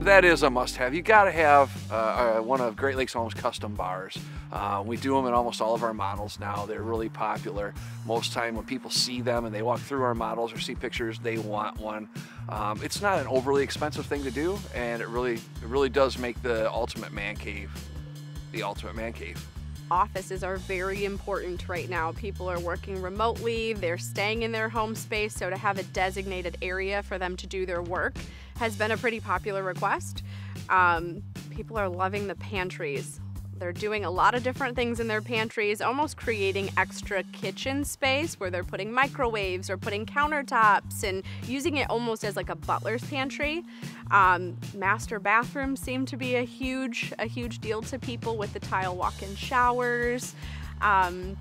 that is a must-have. You got to have uh, uh, one of Great Lakes Homes custom bars. Uh, we do them in almost all of our models now. They're really popular. Most time when people see them and they walk through our models or see pictures, they want one. Um, it's not an overly expensive thing to do, and it really, it really does make the ultimate man cave the ultimate man cave offices are very important right now. People are working remotely, they're staying in their home space, so to have a designated area for them to do their work has been a pretty popular request. Um, people are loving the pantries. They're doing a lot of different things in their pantries, almost creating extra kitchen space where they're putting microwaves or putting countertops and using it almost as like a butler's pantry. Um, master bathrooms seem to be a huge, a huge deal to people with the tile walk-in showers. Um,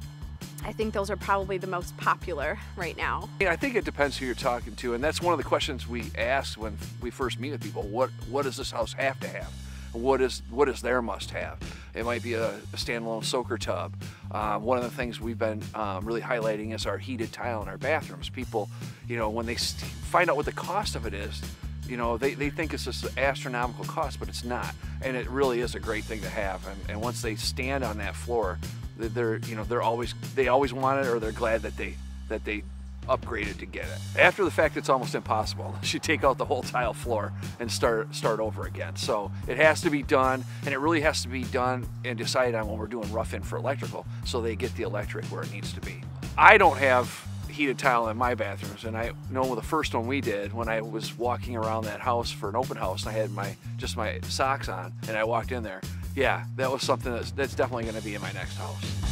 I think those are probably the most popular right now. I think it depends who you're talking to, and that's one of the questions we ask when we first meet with people. What What does this house have to have? What is what is their must-have. It might be a, a standalone soaker tub. Um, one of the things we've been um, really highlighting is our heated tile in our bathrooms. People, you know, when they find out what the cost of it is, you know, they, they think it's this astronomical cost, but it's not. And it really is a great thing to have. And, and once they stand on that floor, they're, you know, they're always, they always want it or they're glad that they, that they upgraded to get it. After the fact, it's almost impossible. You take out the whole tile floor and start start over again. So it has to be done, and it really has to be done and decided on when we're doing rough in for electrical, so they get the electric where it needs to be. I don't have heated tile in my bathrooms, and I know the first one we did when I was walking around that house for an open house, and I had my just my socks on, and I walked in there. Yeah, that was something that's, that's definitely going to be in my next house.